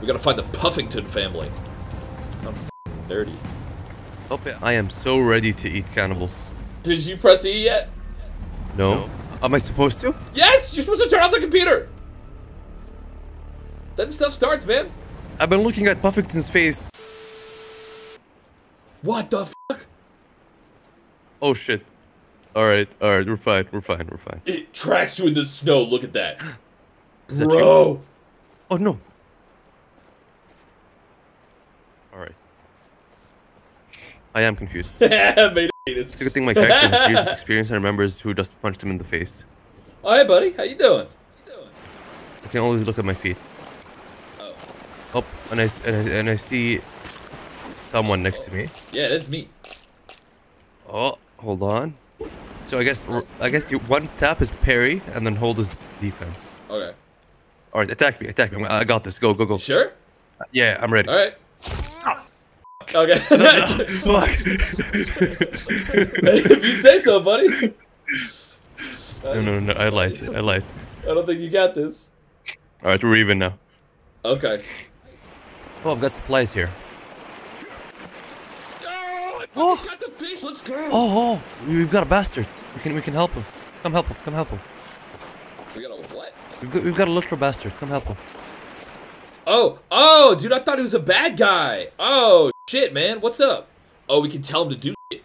We gotta find the Puffington family. Sound f***ing dirty. Oh, yeah. I am so ready to eat cannibals. Did you press E yet? No. Am I supposed to? Yes! You're supposed to turn off the computer! Then stuff starts, man. I've been looking at Puffington's face. What the fuck? Oh shit. Alright, alright, we're fine, we're fine, we're fine. It tracks you in the snow. Look at that Bro! Oh no. Alright. I am confused. It's a good thing my character has years of experience and remembers who just punched him in the face. Oh, hey, buddy. How you doing? How you doing? I can only look at my feet. Oh. Oh, and I, and I, and I see someone next to me. Yeah, that's me. Oh, hold on. So I guess I guess you, one tap is parry and then hold is defense. Okay. All right, attack me, attack me. I got this. Go, go, go. Sure? Yeah, I'm ready. All right. Okay. Fuck. if you say so, buddy. no, no, no. I lied. I lied. I don't think you got this. All right, we're even now. Okay. Oh, I've got supplies here. Oh, Oh. got the fish. Let's go. Oh, oh, we've got a bastard. We can, we can help him. Come help him. Come help him. We got a what? We've got, we've got a little bastard. Come help him. Oh, oh, dude, I thought he was a bad guy. Oh, shit, man. What's up? Oh, we can tell him to do shit.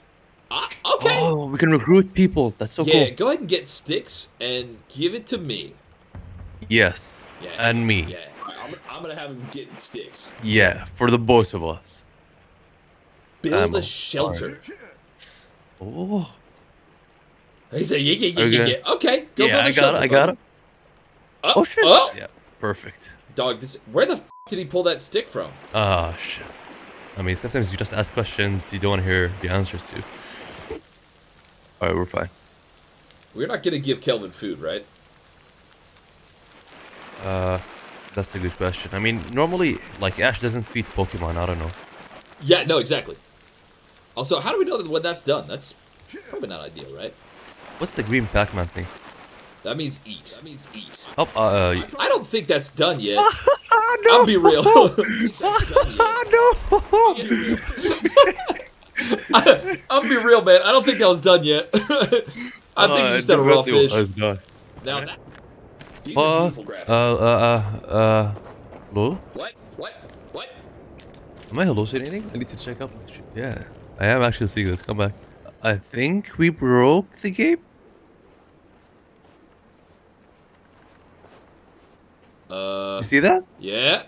Ah, okay. Oh, we can recruit people. That's so yeah, cool. go ahead and get sticks and give it to me. Yes, Yeah. and me. Yeah. I'm, I'm gonna have him getting sticks. Yeah, for the both of us. Build Ammo. a shelter. Oh. He said, yeah, yeah, yeah, yeah, Okay. yeah. Okay, go yeah, build a I got shelter. it. I got it. Oh, Oh shit. Oh, Yeah, perfect. dog, this, where the f did he pull that stick from? Ah shit. I mean, sometimes you just ask questions you don't want to hear the answers to. All right, we're fine. We're not gonna give Kelvin food, right? Uh, that's a good question. I mean, normally, like Ash doesn't feed Pokemon. I don't know. Yeah, no, exactly. Also, how do we know that when that's done? That's probably not ideal, right? What's the green Pac-Man thing? That means eat. That means eat. Oh, uh, uh I don't think that's done yet. no. I'll be real. no. I'll be real, man. I don't think that was done yet. I think you just had a raw fish. Now that. These are Uh, beautiful graphics. uh, uh, uh, uh, hello? what? What? What? Am I hallucinating? I need to check up. Yeah, I am actually seeing this. Come back. I think we broke the game. Uh, You see that? yeah.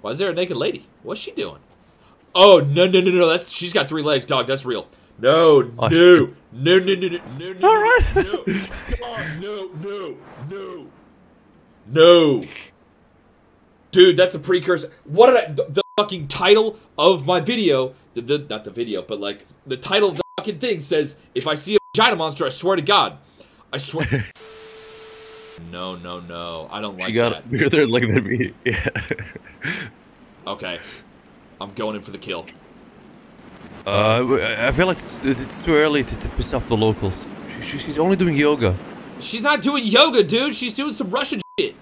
Why is there a naked lady? What's she doing? Oh no no no no! That's she's got three legs, dog. That's real. No Oh, no shit. no no no no no no. All right. No. God, no no no no. Dude, that's the precursor. What did I? The, the fucking title of my video, the, the not the video, but like the title of the fucking thing says, "If I see a vagina monster, I swear to God, I swear." No no no! I don't like She got that. weirder like than me. Yeah. Okay. I'm going in for the kill. Uh, I feel like it's, it's too early to, to piss off the locals. She, she's only doing yoga. She's not doing yoga, dude. She's doing some Russian shit.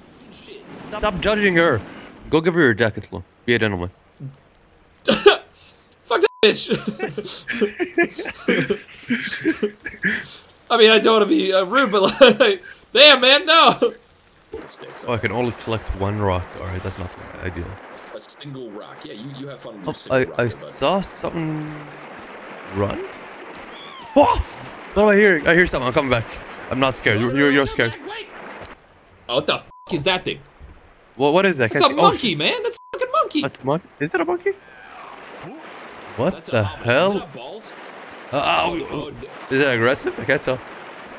Stop judging her. Go give her your jacket, Lou. Be a gentleman. Fuck that bitch. I mean, I don't want to be uh, rude, but like, damn, man, no. Oh, I can only collect one rock. All right, that's not ideal. A single rock. Yeah, you, you have fun with Oh, I I saw something run. Oh! No, I hear I hear something. I'm coming back. I'm not scared. You're you're, you're scared. Oh, what the f is that thing? What what is that? That's a see- oh, monkey, shit. man. That's a fucking monkey. That's a monkey. Is it a monkey? What That's the a, hell? Is balls? Uh, Oh, ow. oh, Is it aggressive? I can't tell.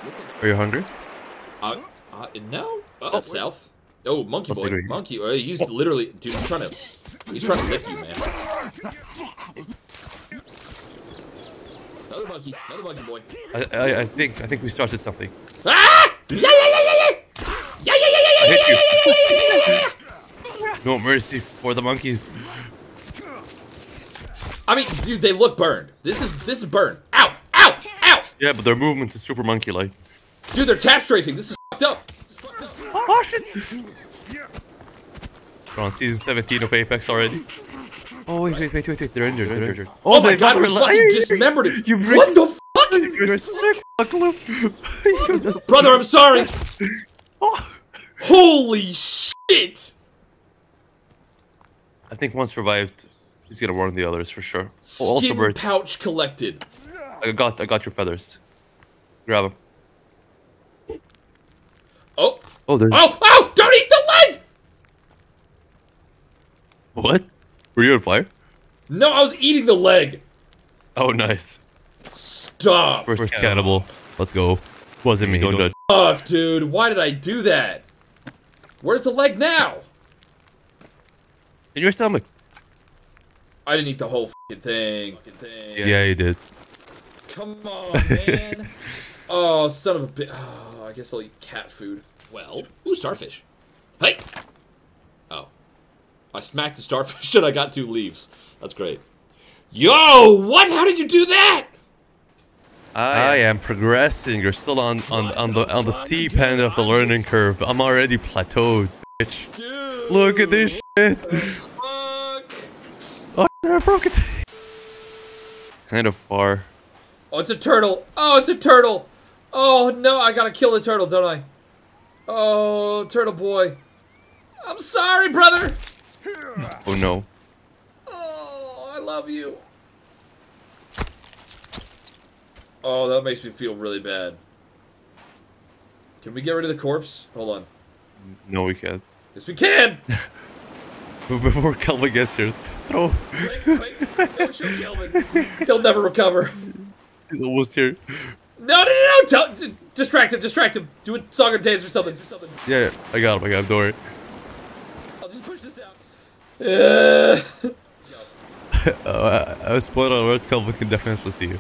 like, Are you hungry? Uh, uh, no. Uh, that's south. Oh, monkey Let's boy. Monkey. Uh, he's literally, dude. He's trying to, he's trying to lick you, man. Another monkey. Another monkey boy. I, I I think I think we started something. Ah! Yeah, yeah, yeah, yeah, yeah. Yeah, yeah, yeah, yeah, I yeah, yeah, yeah, yeah, yeah, yeah, yeah. No mercy for the monkeys. I mean, dude, they look burned. This is this is burned. Ow! Ow! Ow! Yeah, but their movement is super monkey-like. Dude, they're tap strafing. This is fucked up. Oh shit! We're on season 17 of Apex already. Oh wait, wait, wait, wait, wait. They're injured. They're injured. Oh, oh, my god, we their fucking leg. dismembered it. You what the fuck? You're sick, Buckle. You're Brother, I'm sorry. Oh. Holy shit. I think once revived, he's gonna warn the others for sure. Oh, also, Skin bird. pouch collected. I got, I got your feathers. Grab them. Oh. Oh, there's. Oh, oh, don't eat the leg! What? Were you on fire? No, I was eating the leg. Oh, nice. Stop. First cannibal. Let's go. Wasn't me. Don't judge. Fuck, dude. Why did I do that? Where's the leg now? In your stomach. I didn't eat the whole fucking thing. Fucking thing. Yeah, you did. Come on, man. oh, son of a bitch. Oh, I guess I'll eat cat food. Well, ooh, starfish. Hey. Oh, I smacked the starfish and I got two leaves. That's great. Yo, what? How did you do that? I am progressing. You're still on on on the on the steep end of the learning curve. I'm already plateaued, bitch. Dude. Look at this shit. Fuck. Oh, I broke it. Kind of far. Oh, it's a turtle. Oh, it's a turtle. Oh, no, I gotta kill the turtle, don't I? Oh, turtle boy. I'm sorry, brother. Oh no. Oh, I love you. Oh, that makes me feel really bad. Can we get rid of the corpse? Hold on. No, we can't. Yes, we can! Before Kelvin gets here, throw. Wait, wait, don't shoot Kelvin. He'll never recover. He's almost here. No, no, no, no! Tell, d- distract him, distract him. Do a song and dance or something. or something. Yeah, yeah, I got him. I got him. Don't worry. I'll just push this out. Uh, Uh, I, I was spoiled on where Kelvin can definitely see you.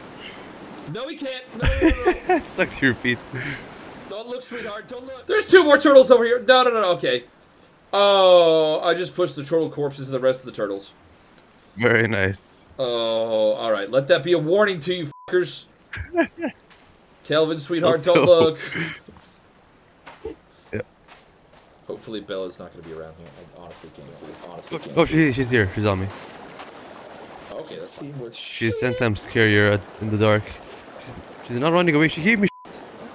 no, he can't. No, no, no, no. it's stuck to your feet. Don't look, sweetheart. Don't look. There's two more turtles over here. No, no, no, no. Okay. Oh, I just pushed the turtle corpses to the rest of the turtles. Very nice. Oh, all right. Let that be a warning to you fuckers. Kelvin, sweetheart, Let's don't go. look. Yeah. Hopefully Bella's not going to be around here. I honestly can't see. Honestly can't Oh, see. she, she's here. She's on me. Okay, let's see what She's ten times scarier in the dark. She's, she's not running away. She gave me.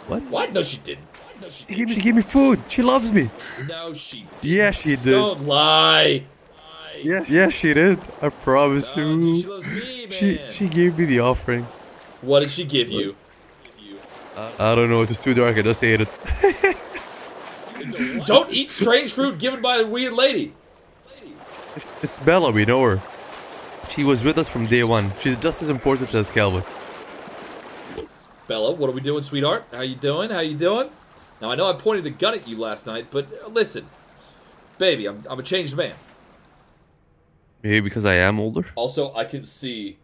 What? What? No, she didn't. No, she She gave, didn't. me, she gave me food. She loves me. No, she didn't. Yeah, she did. Don't lie. Yeah, yeah, she did. I promise No, dude, she you. loves me, man. She she gave me the offering. What did she give you? I don't know. It's too dark. I just ate it. Don't eat strange fruit given by a weird lady. It's, it's Bella. We know her. She was with us from day one. She's just as important as Kelvin. Bella, what are we doing, sweetheart? How you doing? How you doing? Now I know I pointed a gun at you last night, but uh, listen, baby, I'm I'm a changed man. Maybe because I am older. Also, I can see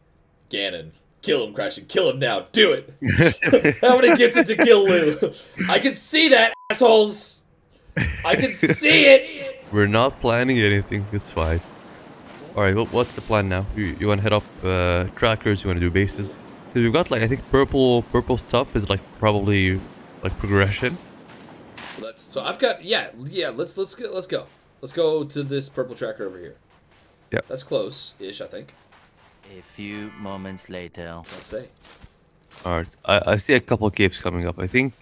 Ganon. Kill him, crash Krashing. Kill him now. Do it. How many gets it to kill Lou? I can see that, assholes. I can see it. We're not planning anything. It's fine. All right. Well, what's the plan now? You, you want to head up uh, trackers? You want to do bases? Because we've got like I think purple purple stuff is like probably like progression. Let's. So I've got yeah yeah. Let's let's go let's go let's go to this purple tracker over here. Yeah. That's close ish, I think. A few moments later. Let's say. All right. I, I see a couple caves coming up. I think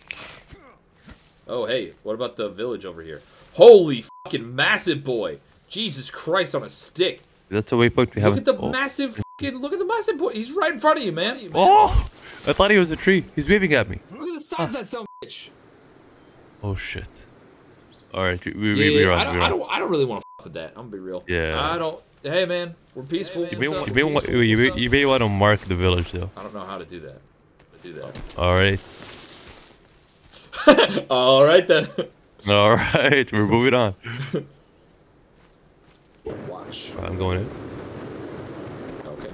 Oh, hey, what about the village over here? Holy fucking massive boy! Jesus Christ on a stick! that's a waypoint we Look haven't. at the oh. massive fucking, look at the massive boy! He's right in front of you, man! Oh! I thought he was a tree. He's waving at me. Look at the size of that son of a bitch! Oh shit. All right. We we, Yeah, we, we yeah, run. I, don't, we I don't, I don't really want to fuck with that. I'm gonna be real. Yeah. I don't. Hey, man, we're peaceful. You may, you, may, peaceful. you, may, you may want to mark the village though. I don't know how to do that. Do that. All right. All right then. All right. We're moving on. Watch. I'm going in. Okay.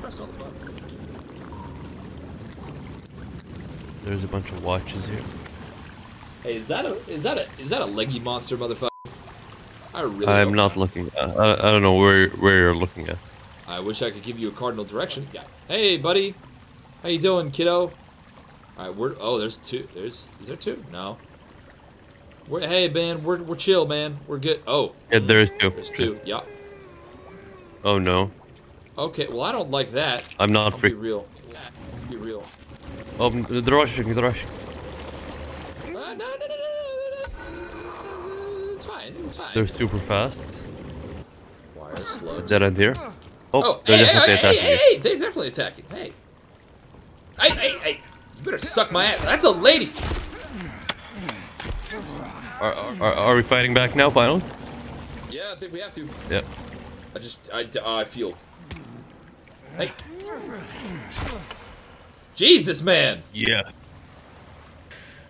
Press all the buttons. There's a bunch of watches here. Hey, is that a is that a is that a leggy monster, motherfucker? I really. I'm not know. looking. I, I I don't know where where you're looking at. I wish I could give you a cardinal direction. Yeah. Hey, buddy. How you doing, kiddo? All right, we're. Oh, there's two. There's. Is there two? No. We're, hey, man, we're, we're chill, man. We're good. Oh, Yeah, there is two. there's two. Yeah. Oh no, Okay, well, I don't like that. I'm not I'll free. be real. Be real. Oh, they're rushing. They're rushing. Fine. It's fine. They're super fast. Wire slugs. Dead end here. Oh, Oh, they're hey, definitely hey, attacking hey, you. hey, they're definitely attacking. Hey. Hey, hey, hey. You better suck my ass. That's a lady. Are, are, are we fighting back now, finally? Yeah, I think we have to. Yep. I just, I, uh, I feel. Hey. Jesus, man. Yeah.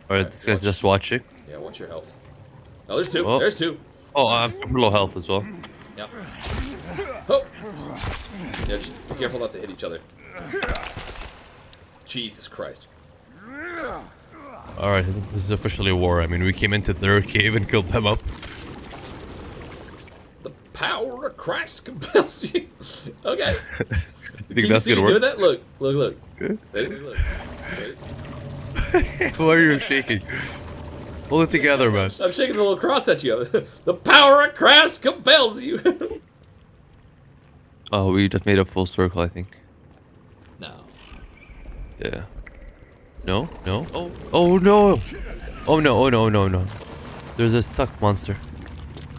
Alright, this guy's just watching. Yeah, watch your health? Oh, there's two. Oh. There's two. Oh, I'm super low health as well. Yep. Oh. Yeah, just be careful not to hit each other. Jesus Christ. Alright, this is officially a war. I mean, we came into their cave and killed them up. The power of Christ compels you. okay. You think Can think you that's see me gonna doing that? Look, look, look. Look. Ready? Why are you shaking? Hold it together, man. I'm shaking the little cross at you. the power of Christ compels you. Oh, we just made a full circle, I think. no. Yeah. No? No? Oh. Oh no! Oh no, oh no, oh, no, no. There's a stuck monster.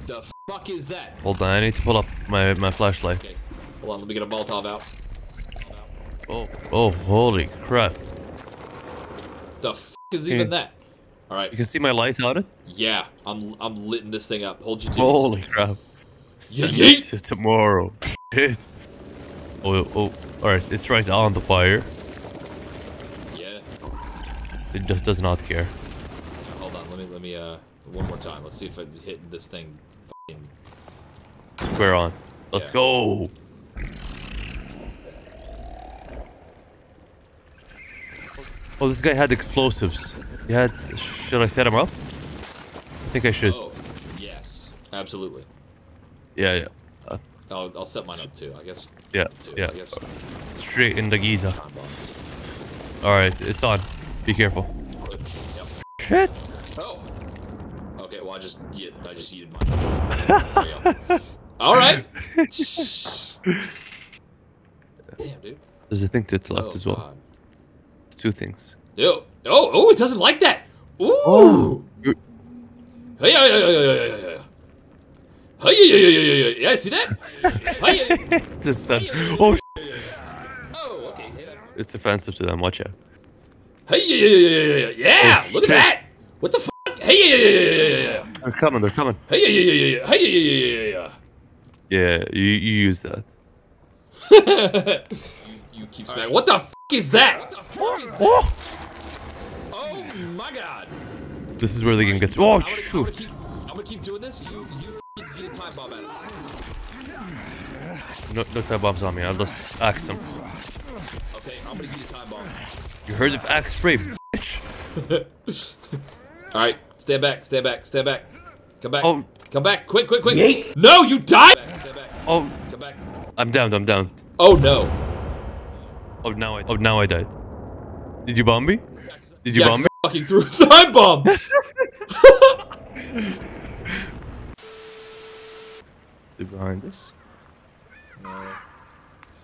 The fuck is that? Hold on, I need to pull up my, my flashlight. Okay. Hold on, let me get a Molotov out. Oh, oh, holy crap. The fuck is even Okay. that? All right. You can see my light on it? Yeah, I'm I'm litting this thing up. Hold your titties. Holy crap. Send yeet. it to tomorrow. Shit. Oh, oh, alright, it's right on the fire. Yeah. It just does not care. Hold on. Let me let me uh one more time. Let's see if I hit this thing. fucking- Square on. Let's Yeah. go! Oh, this guy had explosives. Had. Should I set him up? I think I should. Oh, yes, absolutely. Yeah, yeah. Uh, I'll I'll set mine up too. I guess. yeah, Too. yeah. Guess. Straight in the Giza. Alright, it's on. Be careful. Yep. Shit! Oh. Okay. Well, I just yeah, I just yeeted mine. There you go. All right. Damn, dude. There's a thing to the left Oh, as well. God. It's two things. Ew. Oh, oh, it doesn't like that. Ooh. Oh! You- Hey, yeah, yeah, yeah, yeah, yeah, yeah, yeah. Hey, yeah, yeah, yeah, yeah, yeah. Yeah, see that? Hey, yeah, yeah. This that. Oh, sh- Oh, okay. It's offensive to them. Watch out. Hey, yeah, yeah, yeah, yeah, yeah, yeah. Yeah, Oh, look at that. What the fuck? Hey, yeah, yeah, yeah, yeah, yeah, yeah. They're coming. They're coming. Hey, yeah, yeah, yeah, yeah. Hey, yeah, yeah, yeah, yeah, yeah. Yeah, you, you use that. You keep smacking. What the fuck is that? What the fuck is that? Oh my god. This is where the game gets. Oh I'm gonna, I'm gonna, shoot! keep, I'm gonna keep doing this. You, you get a time bomb at it. No, no time bombs on me. I'll just axe him. Okay, I'm gonna get a time bomb. You heard of axe spray, bitch? All right, stand back, stand back, stand back. Come back. Oh. Come back, quick, quick, quick. No, you died. Stand back. Oh, Come back. I'm down. I'm down. Oh no. Oh now I. Oh now I died. Did you bomb me? Did you yeah, bomb me? Fucking threw a time bomb. Behind us.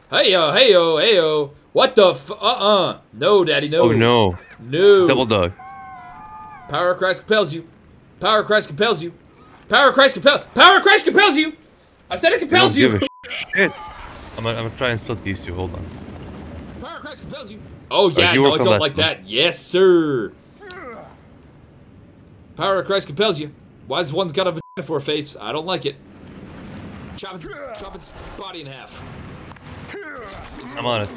hey yo, hey yo, hey yo. What the f? Uh uh. No, daddy, no. Oh no! No. Double dog. Power of Christ compels you. Power of Christ compels you. Power of Christ compels. Power of Christ compels you. I said it compels you. shit. I'm gonna, I'm gonna try and split these two. Hold on. Power of Christ compels you. Oh yeah, you no, I don't like one. that. Yes, sir. Power of Christ compels you. Why is one's got a vagina for a face? I don't like it. Chop its, chop its body in half. I'm on it.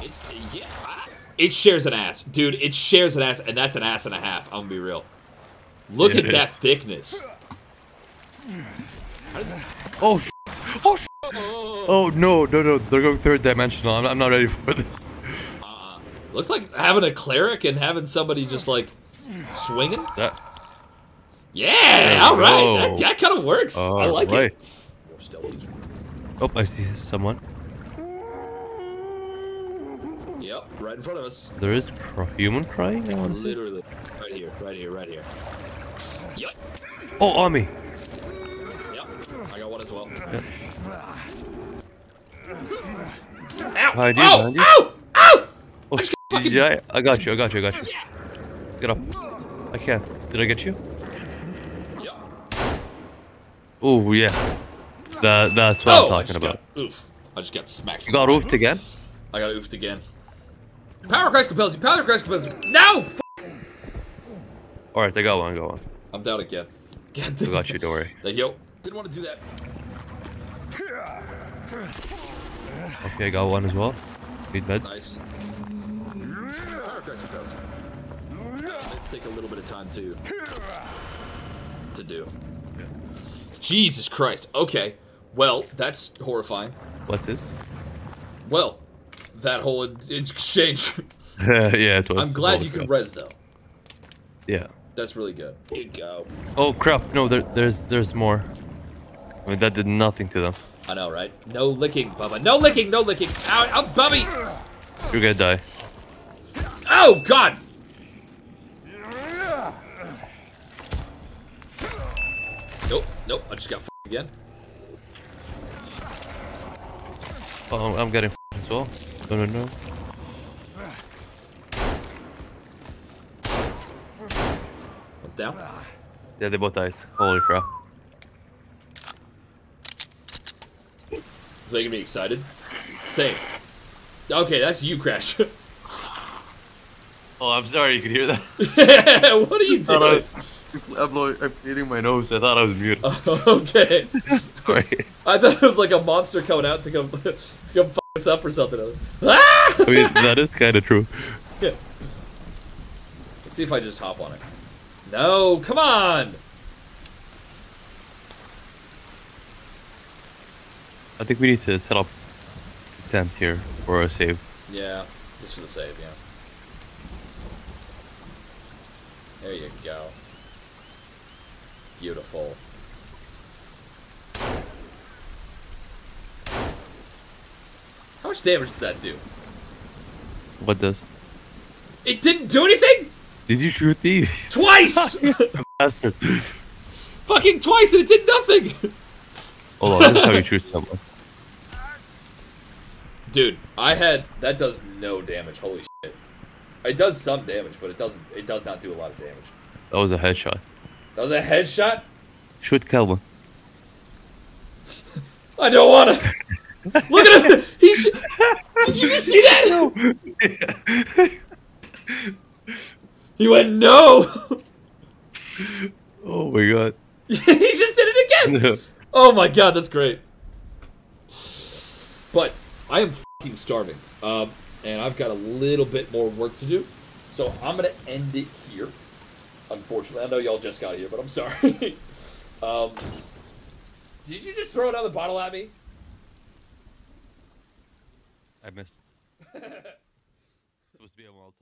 It's yeah. I- It shares an ass, dude. It shares an ass, and that's an ass and a half. I'm gonna be real. Look at that thickness. How does it- Oh shit! Oh shit! Oh no, no, no! They're going third dimensional. I'm, I'm not ready for this. Uh, looks like having a cleric and having somebody just like swinging. That. Yeah, all right. go. That, that kind of works. I like Alright. it. Oh, I see someone. Yep, right in front of us. There is cr human crying. I want to say. Literally. Right here, right here, right here. Yep. Oh, on me. Yep. I got one as well. Yeah. Ow! Behind you, ow! behind you. Ow! Ow! Oh, just got fucking- I got you. I got you. I got you. Get up. I can't. Did I get you? Oh yeah. That that's what oh, I'm talking about. Got, oof. I just got smacked. You got oofed again. I got oofed again. Power Christ compels you. Power Christ compels you. No! All right, they got one. Go on. I'm down again. God I got you. Don't worry. Like, yo, didn't want to do that. Okay, I got one as well. Need meds. Nice. Power Christ compels you. Let's take a little bit of time to to do. Jesus Christ. Okay. Well, that's horrifying. What's this? Well, that whole exchange. yeah, it was. I'm glad you can God. res though. Yeah. That's really good. Here you go. Oh crap! No, there, there's there's more. I mean, that did nothing to them. I know, right? No licking, Bubba. No licking, no licking. Ow, ow, Bubby! You're gonna die. Oh, God! Nope. I just got again. Oh, I'm getting as well. No, no, no. One's down. Yeah, they both died. Holy crap! It's making me excited. Same. Okay, that's you, Crash. Oh, I'm sorry. You could hear that. what are you doing? I'm, blowing, I'm hitting my nose. I thought I was muted. okay. sorry. I thought it was like a monster coming out to come to come fuck us up or something. Ah! I mean, that is kind of true. Let's see if I just hop on it. No, come on! I think we need to set up a tent here for a save. Yeah, just for the save, yeah. There you go. Beautiful. How much damage did that do? What does? It didn't do anything? Did you shoot me? Twice! Bastard. Fucking twice and it did nothing! Hold on, this is how you shoot someone. Dude, I had that does no damage. Holy shit! It does some damage, but it doesn't. It does not do a lot of damage. That was a headshot. That was a headshot. Shoot Kelvin. I don't want to. Look at him. He's. Did you just see that? No. He went no. Oh my god. he just did it again. Oh my god, that's great. But I am fucking starving. Um, and I've got a little bit more work to do. So I'm gonna end it here. Unfortunately, I know y'all just got here, but I'm sorry. um, did you just throw another bottle at me? I missed. supposed to be a Molotov.